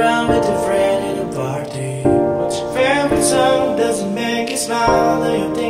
around with a friend at a party. What's your favorite song? Doesn't make you smile, do you think?